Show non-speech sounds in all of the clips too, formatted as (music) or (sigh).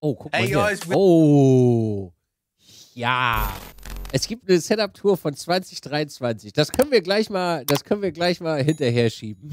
Oh, guck mal Hey guys, Oh. Ja. Es gibt eine Setup-Tour von 2023. Das können wir gleich mal, das können wir gleich mal hinterher schieben.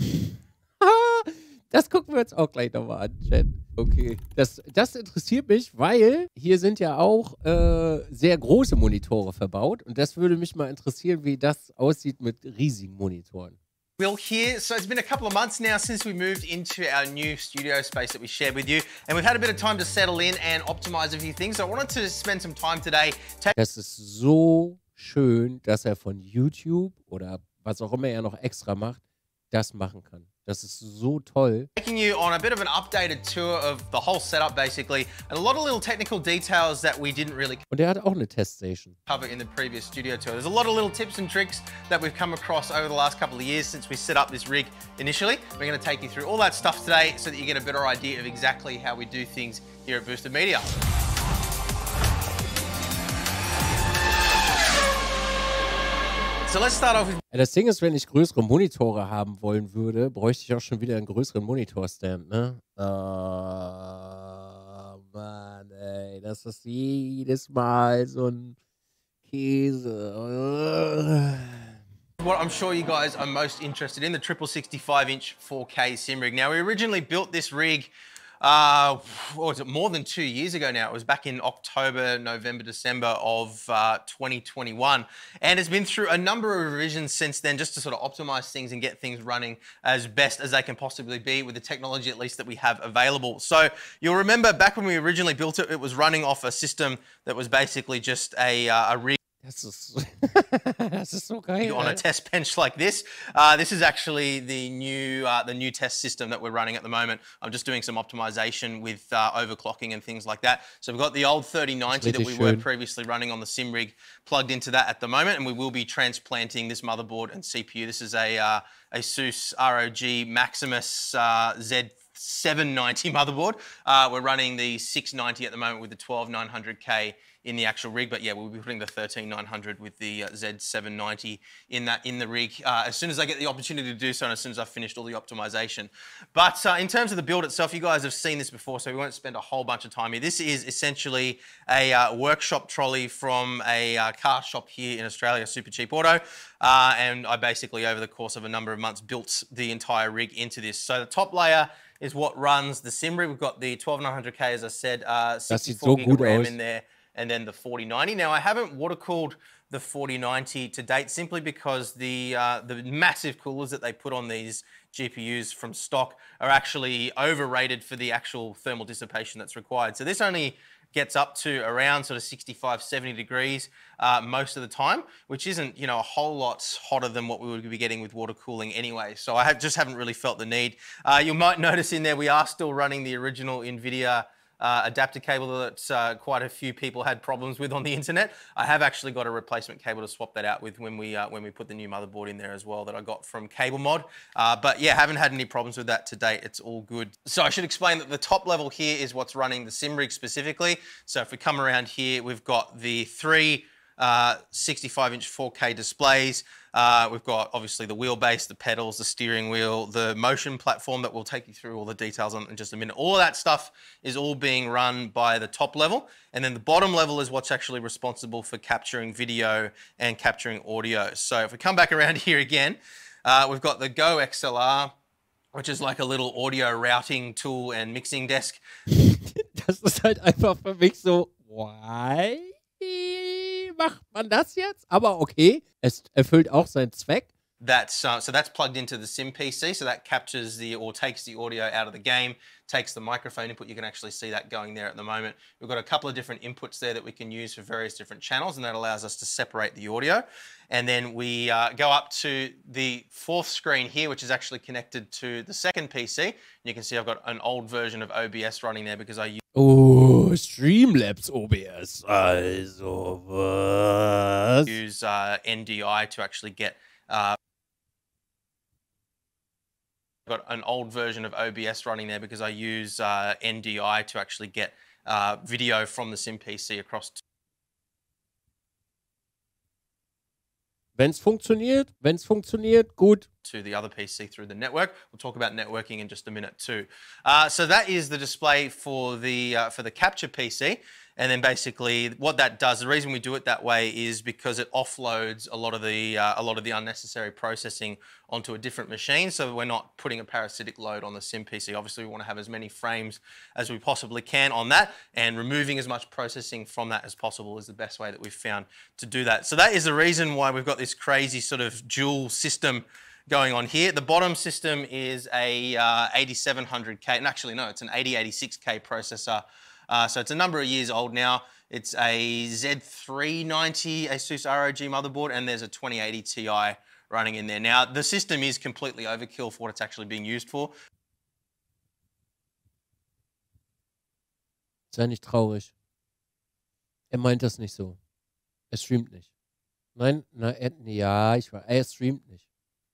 (laughs) das gucken wir uns auch gleich nochmal an, Chat. Okay. Das, das interessiert mich, weil hier sind ja auch äh, sehr große Monitore verbaut. Und das würde mich mal interessieren, wie das aussieht mit riesigen Monitoren. Will here. So it's been a couple of months now since we moved into our new studio space that we shared with you, and we've had a bit of time to settle in and optimize a few things. So I wanted to spend some time today Das ist so schön, dass er von YouTube oder was auch immer er noch extra macht, das machen kann. Das ist so toll. taking you on a bit of an updated tour of the whole setup, basically, and a lot of little technical details that we didn't really Und er hat auch eine Teststation. cover in the previous studio tour. There's a lot of little tips and tricks that we've come across over the last couple of years since we set up this rig initially. We're going to take you through all that stuff today so that you get a better idea of exactly how we do things here at Boosted Media. So let's start off with Das Ding ist, wenn ich größere Monitore haben wollen würde, bräuchte ich auch schon wieder einen größeren Monitorstand, ne? Oh, Mann, ey. Das ist jedes Mal so ein Käse. what I'm sure you guys are most interested in, the triple 65 inch 4K sim rig. Now, we originally built this rig, uh, what was it, more than two years ago now. It was back in October, November, December of uh, 2021. And it's been through a number of revisions since then just to sort of optimize things and get things running as best as they can possibly be with the technology at least that we have available. So you'll remember back when we originally built it, it was running off a system that was basically just a, uh, a rig Das ist, das ist so geil. on a test bench like this. Uh, this is actually the new uh, the new test system that we're running at the moment. I'm just doing some optimization with uh, overclocking and things like that. So we've got the old 3090 that we were previously running on the sim rig plugged into that at the moment, and we will be transplanting this motherboard and CPU. This is a uh, ASUS ROG Maximus uh, Z790 (laughs) motherboard. Uh, we're running the 690 at the moment with the 12900K in the actual rig, but yeah, we'll be putting the 13900 with the uh, Z790 in that in the rig uh, as soon as I get the opportunity to do so, and as soon as I've finished all the optimization. But uh, in terms of the build itself, you guys have seen this before, so we won't spend a whole bunch of time here. This is essentially a uh, workshop trolley from a uh, car shop here in Australia, Super Cheap Auto, and I basically over the course of a number of months built the entire rig into this. So the top layer is what runs the sim rig. We've got the 12900K, as I said, uh, sieht 64 gig RAM in there, and then the 4090. Now I haven't water cooled the 4090 to date simply because the uh, the massive coolers that they put on these GPUs from stock are actually overrated for the actual thermal dissipation that's required. So this only gets up to around sort of 65, 70 degrees uh, most of the time, which isn't, you know, a whole lot hotter than what we would be getting with water cooling anyway. So I have, just haven't really felt the need. Uh, you might notice in there we are still running the original NVIDIA uh, adapter cable that uh, quite a few people had problems with on the internet. I have actually got a replacement cable to swap that out with when we uh, when we put the new motherboard in there as well that I got from Cable Mod. Uh, but yeah, haven't had any problems with that to date. It's all good. So I should explain that the top level here is what's running the sim rig specifically. So if we come around here, we've got the three uh, 65 inch 4K displays. Uh, we've got obviously the wheelbase, the pedals, the steering wheel, the motion platform that we'll take you through all the details on in just a minute. All of that stuff is all being run by the top level. And then the bottom level is what's actually responsible for capturing video and capturing audio. So if we come back around (laughs) here again, uh, we've got the Go XLR, which is like a little audio routing tool and mixing desk. Das ist halt einfach für mich so, why macht man das jetzt? Aber okay, es erfüllt auch seinen Zweck. That's uh, so that's plugged into the sim PC, so that captures the or takes the audio out of the game, takes the microphone input. You can actually see that going there at the moment. We've got a couple of different inputs there that we can use for various different channels, and that allows us to separate the audio. And then we uh, go up to the fourth screen here, which is actually connected to the second PC. And you can see I've got an old version of OBS running there because I use. Oh, Streamlabs OBS. Also, was? use uh, NDI to actually get. Uh, got an old version of OBS running there because I use uh, NDI to actually get uh, video from the Sim PC across. To Wenn es funktioniert, wenn es funktioniert, gut. to the other PC through the network. We'll talk about networking in just a minute too. Uh, so that is the display for the uh, for the capture PC. And then basically what that does, the reason we do it that way is because it offloads a lot of the uh, a lot of the unnecessary processing onto a different machine. So we're not putting a parasitic load on the sim PC. Obviously we want to have as many frames as we possibly can on that and removing as much processing from that as possible is the best way that we've found to do that. So that is the reason why we've got this crazy sort of dual system going on here. The bottom system is a uh, 8700K, and actually no, it's an 8086K processor uh, so it's a number of years old now. It's a Z390 Asus ROG motherboard, and there's a 2080 Ti running in there. Now, the system is completely overkill for what it's actually being used for. Sei nicht traurig. Er meint das nicht so. Er streamt nicht. Nein, na, er, ja, ich war. Er streamt nicht.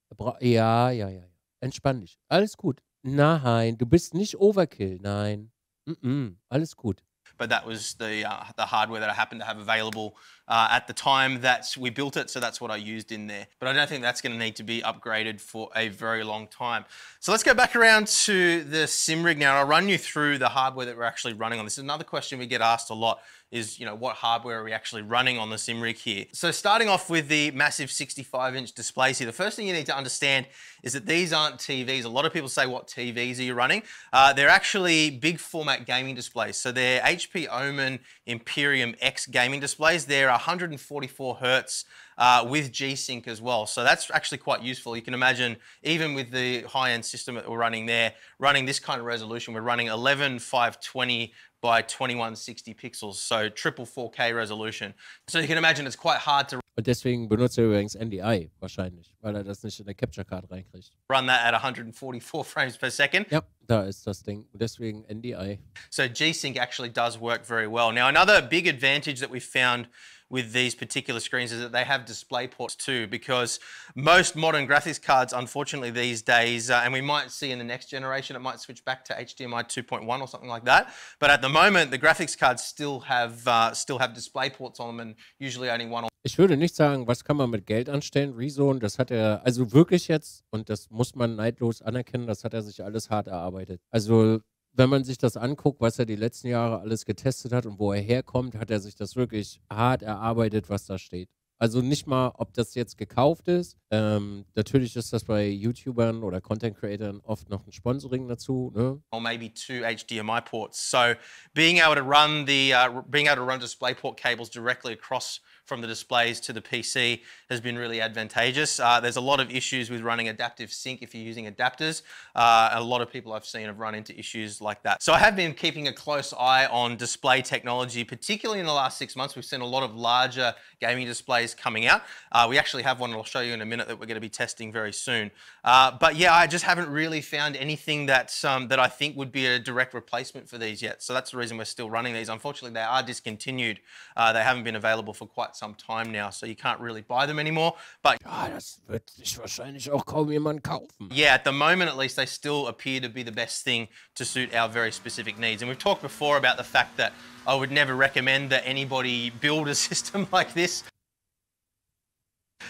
Er ja, ja, ja, ja. Entspann dich. Alles gut. Nein, du bist nicht Overkill. Nein. Mm-mm, alles gut. But that was the uh, the hardware that I happened to have available uh, at the time that we built it, so that's what I used in there. But I don't think that's going to need to be upgraded for a very long time. So let's go back around to the sim rig now. I'll run you through the hardware that we're actually running on. This is another question we get asked a lot is, you know, what hardware are we actually running on the SimRig here? So starting off with the massive 65 inch displays here, the first thing you need to understand is that these aren't TVs. A lot of people say, what TVs are you running? Uh, they're actually big format gaming displays. So they're HP Omen Emperium X gaming displays. They're 144 hertz uh, with G-Sync as well. So that's actually quite useful. You can imagine, even with the high-end system that we're running there, running this kind of resolution, we're running 11520 by 2160 pixels, so triple 4K resolution. So you can imagine it's quite hard to Und deswegen benutzt er übrigens NDI wahrscheinlich, weil er das nicht in der Capture Card reinkriegt. run that at 144 frames per second. Ja, da ist das Ding. Deswegen NDI. So G-Sync actually does work very well. Now, another big advantage that we found with these particular screens is that they have display ports too because most modern graphics cards unfortunately these days uh, and we might see in the next generation it might switch back to HDMI 2.1 or something like that but at the moment the graphics cards still have uh, still have display ports on them and usually only one Ich würde nicht sagen, was kann man mit Geld anstellen. Rezone, das hat er, also wirklich jetzt, und das muss man neidlos anerkennen, das hat er sich alles hart erarbeitet. Also wenn man sich das anguckt, was er die letzten Jahre alles getestet hat und wo er herkommt, hat er sich das wirklich hart erarbeitet, was da steht. Also nicht mal, ob das jetzt gekauft ist. Ähm, natürlich ist das bei YouTubern oder Content Creatern oft noch ein Sponsoring dazu. Ne? or maybe two HDMI ports. So being able to run the uh, being able to run DisplayPort cables directly across from the displays to the PC has been really advantageous. Uh, there's a lot of issues with running adaptive sync if you're using adapters. Uh, a lot of people I've seen have run into issues like that. So I have been keeping a close eye on display technology, particularly in the last six months. We've seen a lot of larger gaming displays coming out. Uh, we actually have one I'll show you in a minute that we're going to be testing very soon. Uh, but yeah, I just haven't really found anything that's, um, that I think would be a direct replacement for these yet. So that's the reason we're still running these. Unfortunately, they are discontinued. Uh, they haven't been available for quite some time now, so you can't really buy them anymore. But Ja, das wird sich wahrscheinlich auch kaum jemand kaufen. yeah, at the moment at least, they still appear to be the best thing to suit our very specific needs. And we've talked before about the fact that I would never recommend that anybody build a (laughs) system like this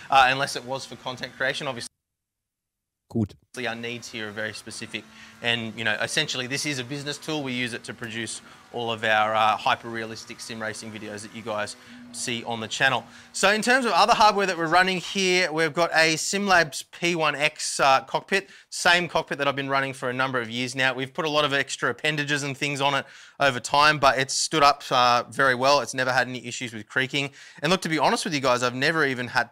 uh, unless it was for content creation. Obviously, Gut. our needs here are very specific. And, you know, essentially this is a business tool. We use it to produce all of our uh, hyper-realistic sim racing videos that you guys see on the channel. So in terms of other hardware that we're running here, we've got a SimLabs P1X uh, cockpit, same cockpit that I've been running for a number of years now. We've put a lot of extra appendages and things on it over time, but it's stood up uh, very well. It's never had any issues with creaking. And look, to be honest with you guys, I've never even had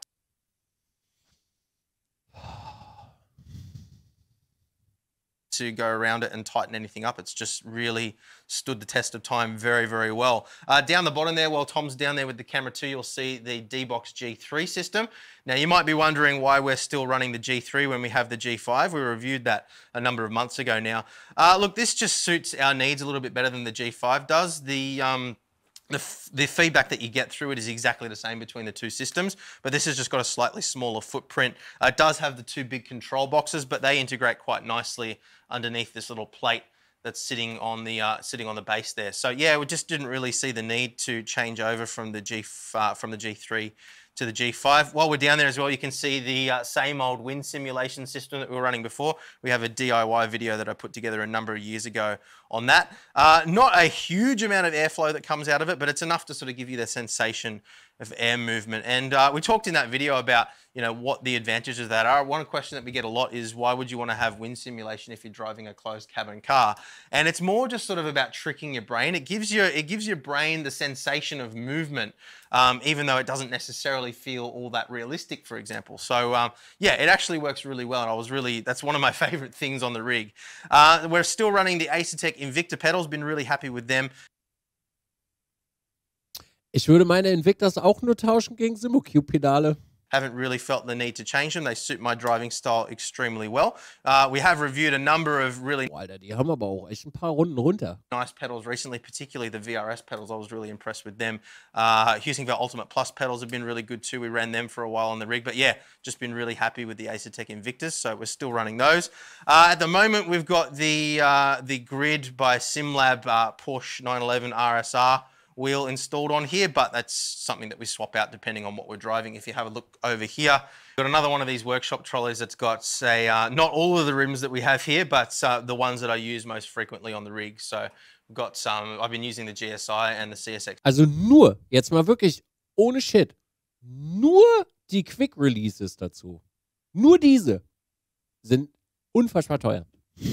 to go around it and tighten anything up. It's just really stood the test of time very, very well. Uh, down the bottom there, while Tom's down there with the camera too, you'll see the D-Box G3 system. Now you might be wondering why we're still running the G3 when we have the G5. We reviewed that a number of months ago now. Uh, look, this just suits our needs a little bit better than the G5 does. The um, the, the feedback that you get through it is exactly the same between the two systems, but this has just got a slightly smaller footprint. Uh, it does have the two big control boxes, but they integrate quite nicely underneath this little plate that's sitting on the uh, sitting on the base there. So yeah, we just didn't really see the need to change over from the G uh, from the G3 to the G5. While we're down there as well, you can see the uh, same old wind simulation system that we were running before. We have a DIY video that I put together a number of years ago on that. Uh, not a huge amount of airflow that comes out of it, but it's enough to sort of give you the sensation of air movement. And uh, we talked in that video about you know what the advantages of that are. One question that we get a lot is why would you want to have wind simulation if you're driving a closed cabin car? And it's more just sort of about tricking your brain. It gives you it gives your brain the sensation of movement, um, even though it doesn't necessarily feel all that realistic. For example, so um, yeah, it actually works really well. And I was really that's one of my (laughs) favorite things on the rig. Uh, we're still running the Asetek Invicta pedals. Been really happy with them. Ich würde meine Invictas auch nur tauschen gegen Simucube-Pedale. Haven't really felt the need to change them. They suit my driving style extremely well. Uh, we have reviewed a number of really Boah, Alter, die haben aber auch echt ein paar Runden runter. nice pedals recently, particularly the VRS pedals. I was really impressed with them. Uh, Heusinkveld Ultimate Plus pedals have been really good too. We ran them for a while on the rig, but yeah, just been really happy with the Asetek Invictus. So we're still running those. Uh, at the moment, we've got the uh, the Grid by SimLab uh, Porsche 911 RSR wheel installed on here, but that's something that we swap out depending on what we're driving. If you have a look over here, we've got another one of these workshop trolleys that's got, say, uh, not all of the rims that we have here, but uh, the ones that I use most frequently on the rig. So we've got some, I've been using the GSI and the CSX. Also nur, jetzt mal wirklich ohne Shit, nur die Quick Releases dazu, nur diese sind unfassbar teuer. (laughs)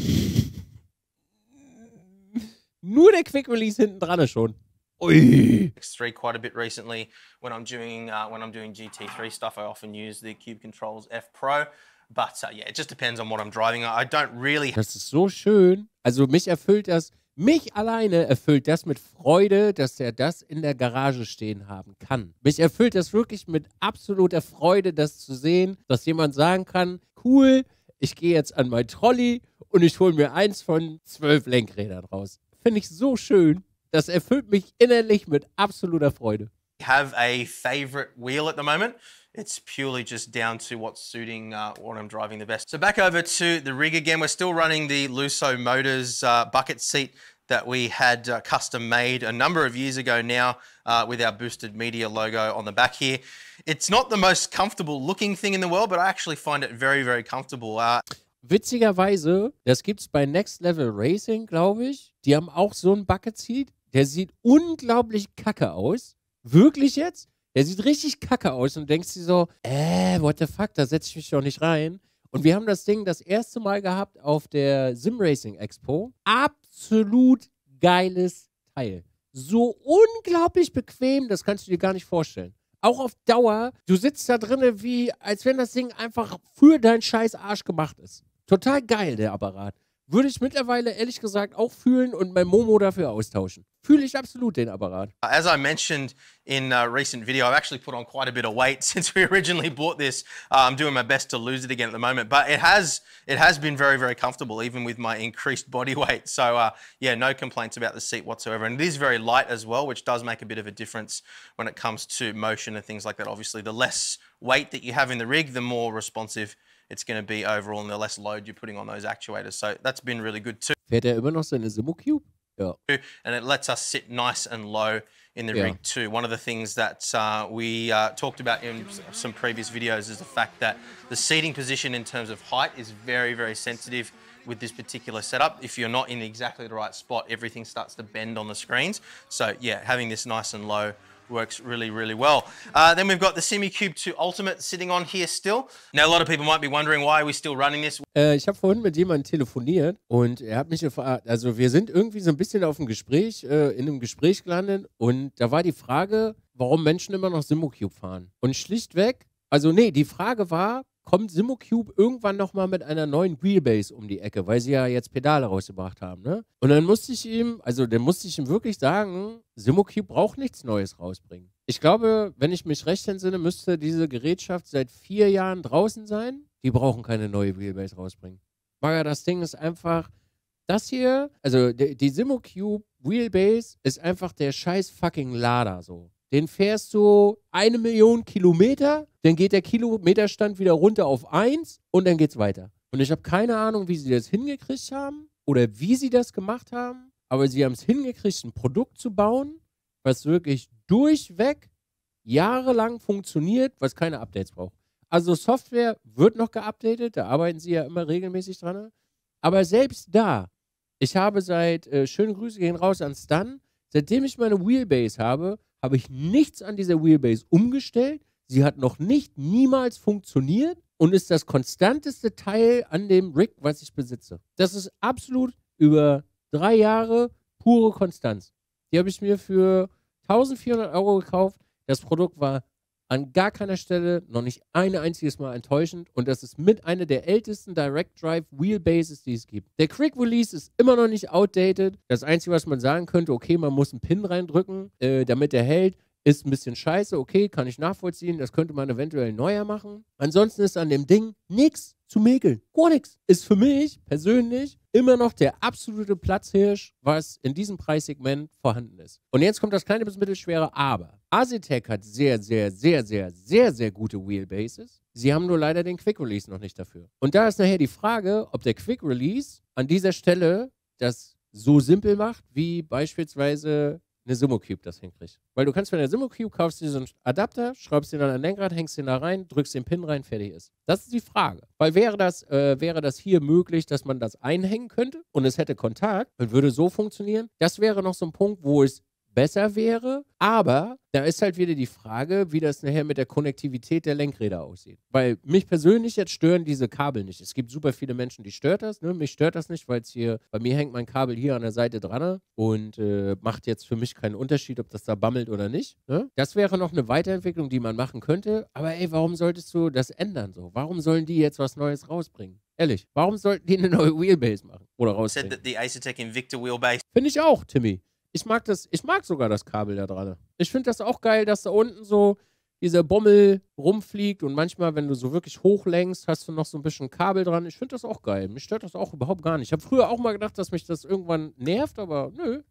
nur der Quick Release hinten dran ist schon. Ui. X3 quite a bit recently. When I'm doing uh, when I'm doing GT3 stuff, I often use the Cube Controls F Pro. But uh, yeah, it just depends on what I'm driving. I don't really Das ist so schön. Also mich erfüllt das, mich alleine erfüllt das mit Freude, dass er das in der Garage stehen haben kann. Mich erfüllt das wirklich mit absoluter Freude, das zu sehen, dass jemand sagen kann, cool, ich gehe jetzt an mein Trolley und ich hole mir eins von zwölf Lenkrädern raus. Finde ich so schön. Das erfüllt mich innerlich mit absoluter Freude. have a favorite wheel at the moment. It's purely just down to what's suiting uh, what I'm driving the best. So back over to the rig again. We're still running the Luso Motors uh, bucket seat that we had uh, custom made a number of years ago now uh, with our boosted media logo on the back here. It's not the most comfortable looking thing in the world, but I actually find it very, very comfortable. Uh, Witzigerweise, das gibt's bei Next Level Racing, glaube ich. Die haben auch so einen Bucket Seat. Der sieht unglaublich kacke aus. Wirklich jetzt? Der sieht richtig kacke aus und denkst dir so, äh, what the fuck, da setze ich mich doch nicht rein. Und wir haben das Ding das erste Mal gehabt auf der Sim Racing Expo. Absolut geiles Teil. So unglaublich bequem, das kannst du dir gar nicht vorstellen. Auch auf Dauer, du sitzt da drinnen wie, als wenn das Ding einfach für deinen scheiß Arsch gemacht ist. Total geil, der Apparat. Würde ich mittlerweile ehrlich gesagt auch fühlen und mein Momo dafür austauschen. Fühle ich absolut den Apparat. As I mentioned in a recent video, I've actually put on quite a bit of weight (laughs) since we originally bought this. Uh, I'm doing my best to lose it again at the moment, but it has it has been very very comfortable even with my increased body (laughs) weight. So uh, yeah, no complaints about the seat whatsoever, and it is very light as well, which does make a bit of a difference when it comes to motion and things like that. Obviously, the less weight that you have in the rig, the more responsive it's going to be overall, and the less load you're putting on those actuators. So that's been really good too. Fährt er immer noch seine Simucube? Ja. and it lets us sit nice and low in the Yeah. rig too. One of the things that uh, we uh, talked about in some previous videos is the fact that the seating position in terms of height is very, very sensitive with this particular setup. If you're not in exactly the right spot, everything starts to bend on the screens. So yeah, having this nice and low works really, really well. Uh, then we've got the SimiCube 2 Ultimate sitting on here still. Now, a lot of people might be wondering why are we still running this? Äh, ich habe vorhin mit jemandem telefoniert und er hat mich gefragt, also wir sind irgendwie so ein bisschen auf dem Gespräch, äh, in einem Gespräch gelandet und da war die Frage, warum Menschen immer noch Simocube fahren. Und schlichtweg, also nee, die Frage war, kommt Simocube irgendwann nochmal mit einer neuen Wheelbase um die Ecke, weil sie ja jetzt Pedale rausgebracht haben, ne? Und dann musste ich ihm, also dann musste ich ihm wirklich sagen, Simocube braucht nichts Neues rausbringen. Ich glaube, wenn ich mich recht entsinne, müsste diese Gerätschaft seit vier Jahren draußen sein. Die brauchen keine neue Wheelbase rausbringen. Maga, das Ding ist einfach, das hier, also die, die Simocube Wheelbase ist einfach der scheiß fucking Lader so. Den fährst du eine Million Kilometer, dann geht der Kilometerstand wieder runter auf eins und dann geht's weiter. Und ich habe keine Ahnung, wie sie das hingekriegt haben oder wie sie das gemacht haben, aber sie haben es hingekriegt, ein Produkt zu bauen, was wirklich durchweg jahrelang funktioniert, was keine Updates braucht. Also Software wird noch geupdatet, da arbeiten sie ja immer regelmäßig dran. Aber selbst da, ich habe seit, äh, schöne Grüße gehen raus an Stan, seitdem ich meine Wheelbase habe, habe ich nichts an dieser Wheelbase umgestellt. Sie hat noch nicht niemals funktioniert und ist das konstanteste Teil an dem Rig, was ich besitze. Das ist absolut über drei Jahre pure Konstanz. Die habe ich mir für 1400 Euro gekauft. Das Produkt war an gar keiner Stelle noch nicht ein einziges Mal enttäuschend und das ist mit einer der ältesten Direct Drive Wheelbases, die es gibt. Der Quick Release ist immer noch nicht outdated. Das Einzige, was man sagen könnte, okay, man muss einen Pin reindrücken, äh, damit er hält. Ist ein bisschen scheiße, okay, kann ich nachvollziehen. Das könnte man eventuell neuer machen. Ansonsten ist an dem Ding nichts zu mäkeln. Gar nichts. Ist für mich persönlich immer noch der absolute Platzhirsch, was in diesem Preissegment vorhanden ist. Und jetzt kommt das kleine bis mittelschwere Aber. Asitec hat sehr, sehr, sehr, sehr, sehr, sehr gute Wheelbases. Sie haben nur leider den Quick Release noch nicht dafür. Und da ist nachher die Frage, ob der Quick Release an dieser Stelle das so simpel macht, wie beispielsweise eine Sumo-Cube das hinkriegt. Weil du kannst für eine Sumo-Cube kaufst dir so einen Adapter, schraubst den an ein Lenkrad, hängst den da rein, drückst den Pin rein, fertig ist. Das ist die Frage. Weil wäre das, äh, wäre das hier möglich, dass man das einhängen könnte und es hätte Kontakt und würde so funktionieren, das wäre noch so ein Punkt, wo es besser wäre. Aber da ist halt wieder die Frage, wie das nachher mit der Konnektivität der Lenkräder aussieht. Weil mich persönlich jetzt stören diese Kabel nicht. Es gibt super viele Menschen, die stört das. Ne? Mich stört das nicht, weil es hier, bei mir hängt mein Kabel hier an der Seite dran und äh, macht jetzt für mich keinen Unterschied, ob das da bammelt oder nicht. Ne? Das wäre noch eine Weiterentwicklung, die man machen könnte. Aber ey, warum solltest du das ändern so? Warum sollen die jetzt was Neues rausbringen? Ehrlich, warum sollten die eine neue Wheelbase machen oder rausbringen? Said that the Acertec Invicta wheelbase Finde ich auch, Timmy. Ich mag das, ich mag sogar das Kabel da dran. Ich finde das auch geil, dass da unten so dieser Bommel rumfliegt und manchmal, wenn du so wirklich hochlenkst, hast du noch so ein bisschen Kabel dran. Ich finde das auch geil. Mich stört das auch überhaupt gar nicht. Ich habe früher auch mal gedacht, dass mich das irgendwann nervt, aber nö,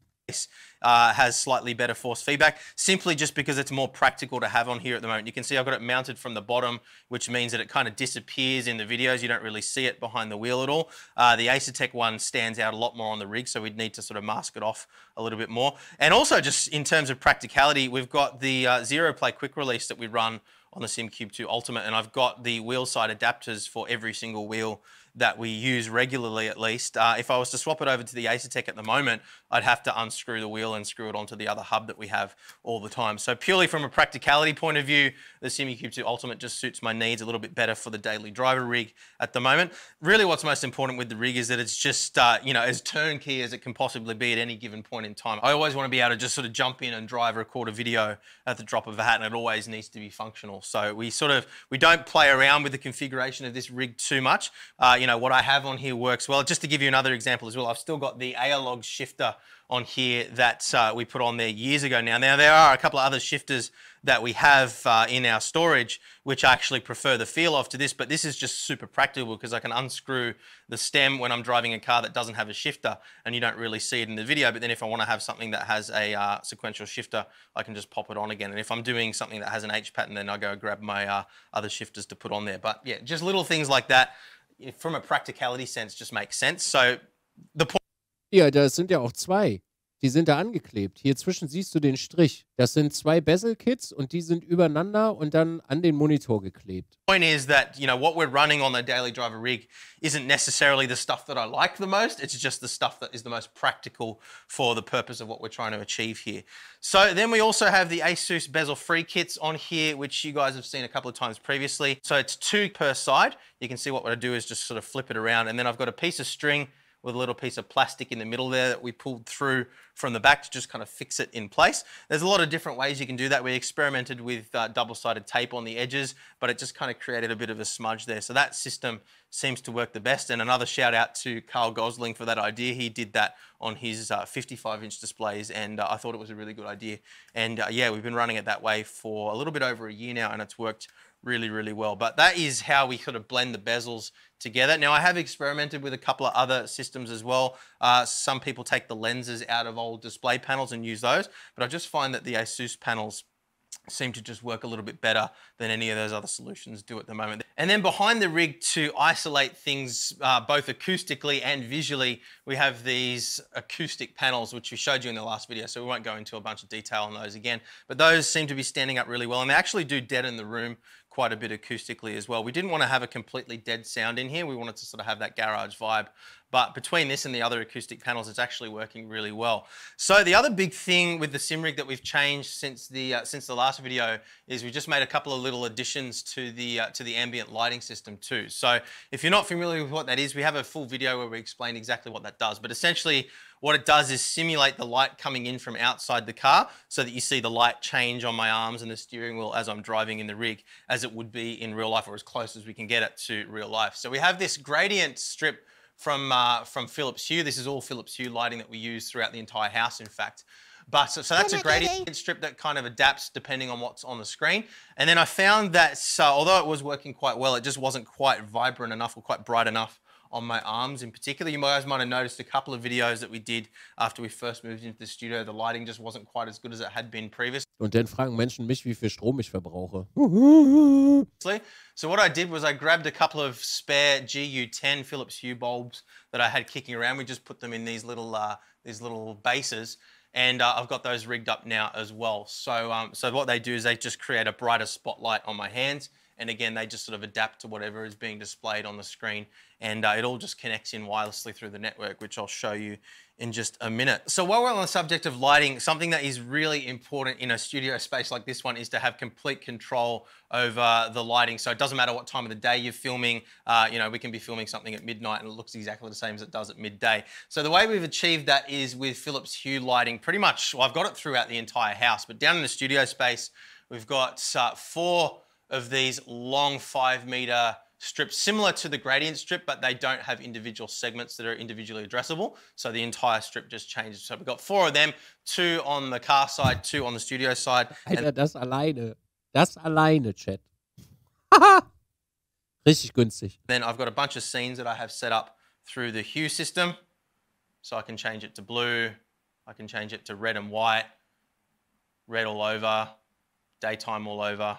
uh, has slightly better force feedback, simply just because it's more practical to have on here at the moment. You can see I've got it mounted from the bottom, which means that it kind of disappears in the videos. You don't really see it behind the wheel at all. Uh, the Asetek one stands out a lot more on the rig, so we'd need to sort of mask it off a little bit more. And also just in terms of practicality, we've got the uh, zero play quick release that we run on the Simucube 2 Ultimate, and I've got the wheel side adapters for every single wheel that we use regularly at least. Uh, if I was to swap it over to the Asetek at the moment, I'd have to unscrew the wheel and screw it onto the other hub that we have all the time. So purely from a practicality point of view, the Simucube 2 Ultimate just suits my needs a little bit better for the daily driver rig at the moment. Really what's most important with the rig is that it's just, uh, you know, as turnkey as it can possibly be at any given point in time. I always want to be able to just sort of jump in and drive, record a video at the drop of a hat and it always needs to be functional. So we sort of, we don't play around with the configuration of this rig too much. Uh, you know, what I have on here works well. Just to give you another example as well, I've still got the Aerlog shifter on here that uh, we put on there years ago now. Now, there are a couple of other shifters that we have uh, in our storage, which I actually prefer the feel of to this, but this is just super practical because I can unscrew the stem when I'm driving a car that doesn't have a shifter and you don't really see it in the video. But then if I want to have something that has a uh, sequential shifter, I can just pop it on again. And if I'm doing something that has an H pattern, then I go grab my uh, other shifters to put on there. But yeah, just little things like that from a practicality sense just makes sense. So the point Ja, das sind ja auch zwei. Die sind da angeklebt. Hier zwischen siehst du den Strich. Das sind zwei Bezel-Kits und die sind übereinander und dann an den Monitor geklebt. point is that you know what we're running on the daily driver rig isn't necessarily the stuff that I like the most. It's just the stuff that is the most practical for the purpose of what we're trying to achieve here. So then we also have the Asus bezel free kits on here, which you guys have seen a couple of times previously. So it's two per side. You can see what I do is just sort of flip it around, and then I've got a piece of string with a little piece of plastic in the middle there that we pulled through from the back to just kind of fix it in place. There's a lot of different ways you can do that. We experimented with uh, double-sided tape on the edges, but it just kind of created a bit of a smudge there. So that system seems to work the best. And another shout out to Karl Gosling for that idea. He did that on his 55-inch uh, displays, and uh, I thought it was a really good idea. And uh, yeah, we've been running it that way for a little bit over a year now, and it's worked really, really well. But that is how we sort of blend the bezels together. Now, I have experimented with a couple of other systems as well. Uh, some people take the lenses out of old display panels and use those, but I just find that the Asus panels seem to just work a little bit better than any of those other solutions do at the moment. And then behind the rig to isolate things uh, both acoustically and visually, we have these acoustic panels, which we showed you in the last video, so we won't go into a bunch of detail on those again. But those seem to be standing up really well, and they actually do deaden the room quite a bit acoustically as well. We didn't want to have a completely dead sound in here. We wanted to sort of have that garage vibe. But between this and the other acoustic panels, it's actually working really well. So the other big thing with the Simrig that we've changed since the uh, since the last video is we just made a couple of little additions to the uh, to the ambient lighting system too. So if you're not familiar with what that is, we have a full video where we explain exactly what that does. But essentially, what it does is simulate the light coming in from outside the car so that you see the light change on my arms and the steering wheel as I'm driving in the rig as it would be in real life or as close as we can get it to real life. So we have this gradient strip from, uh, from Philips Hue. This is all Philips Hue lighting that we use throughout the entire house, in fact. But so, so that's a gradient strip that kind of adapts depending on what's on the screen. And then I found that so, although it was working quite well, it just wasn't quite vibrant enough or quite bright enough on my arms in particular. You guys might have noticed a couple of videos that we did after we first moved into the studio. The lighting just wasn't quite as good as it had been previously. Und dann fragen Menschen mich, wie viel Strom ich verbrauche. So what I did was I grabbed a couple of spare GU10 Philips Hue bulbs that I had kicking around. We just put them in these little uh, these little bases. And uh, I've got those rigged up now as well. So, um, so what they do is they just create a brighter spotlight on my hands. And again, they just sort of adapt to whatever is being displayed on the screen. And uh, it all just connects in wirelessly through the network, which I'll show you in just a minute. So while we're on the subject of lighting, something that is really important in a studio space like this one is to have complete control over the lighting. So it doesn't matter what time of the day you're filming. Uh, you know, we can be filming something at midnight and it looks exactly the same as it does at midday. So the way we've achieved that is with Philips Hue lighting pretty much, well, I've got it throughout the entire house, but down in the studio space, we've got uh, four of these long five meter strips similar to the gradient strip, but they don't have individual segments that are individually addressable. So the entire strip just changes. So we've got four of them, two on the car side, two on the studio side. Alter, das alleine. Das alleine, Chat. (laughs) Richtig günstig. Then I've got a bunch of scenes that I have set up through the hue system. So I can change it to blue. I can change it to red and white, red all over, daytime all over,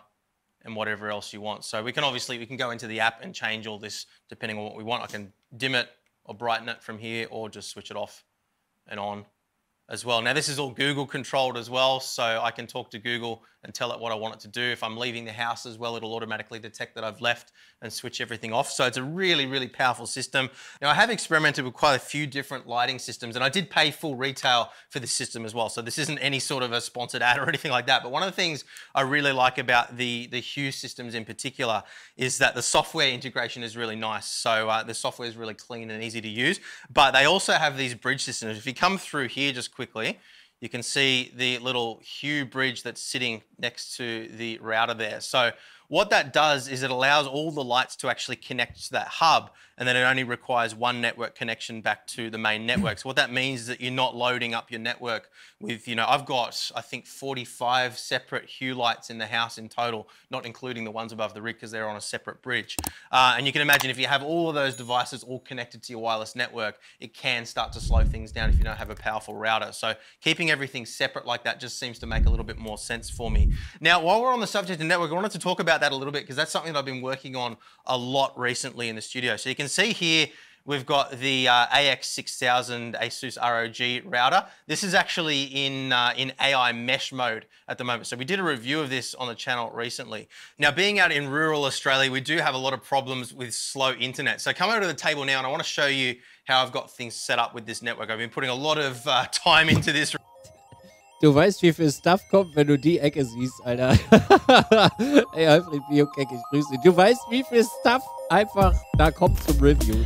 and whatever else you want. So we can obviously, we can go into the app and change all this depending on what we want. I can dim it or brighten it from here or just switch it off and on as well. Now this is all Google controlled as well, so I can talk to Google and tell it what I want it to do. If I'm leaving the house as well, it'll automatically detect that I've left and switch everything off. So it's a really, really powerful system. Now I have experimented with quite a few different lighting systems and I did pay full retail for this system as well. So this isn't any sort of a sponsored ad or (laughs) anything like that. But one of the things I really like about the, the Hue systems in particular is that the software integration is really nice. So uh, the software is really clean and easy to use, but they also have these bridge systems. If you come through here just quickly, you can see the little Hue bridge that's sitting next to the router there. So what that does is it allows all the lights to actually connect to that hub and then it only requires one network connection back to the main network. So what that means is that you're not loading up your network with, you know, I've got, I think 45 separate Hue lights in the house in total, not including the ones above the rig because they're on a separate bridge. Uh, and you can imagine if you have all of those devices all connected to your wireless network, it can start to slow things down if you don't have a powerful router. So keeping everything separate like that just seems to make a little bit more sense for me. Now, while we're on the subject of network, I wanted to talk about that a little bit because that's something that I've been working on a lot recently in the studio. So you can see here, we've got the uh, AX6000 ASUS ROG router. This is actually in, uh, in AI mesh mode at the moment. So we did a review of this on the channel recently. Now being out in rural Australia, we do have a lot of problems with slow internet. So come over to the table now and I wanna show you how I've got things set up with this network. I've been putting a lot of uh, time into this. Du weißt, wie viel Stuff kommt, wenn du die Ecke siehst, Alter. (laughs) Ey, Alfred Biokek, ich grüße dich. Du weißt, wie viel Stuff einfach da kommt zum Review.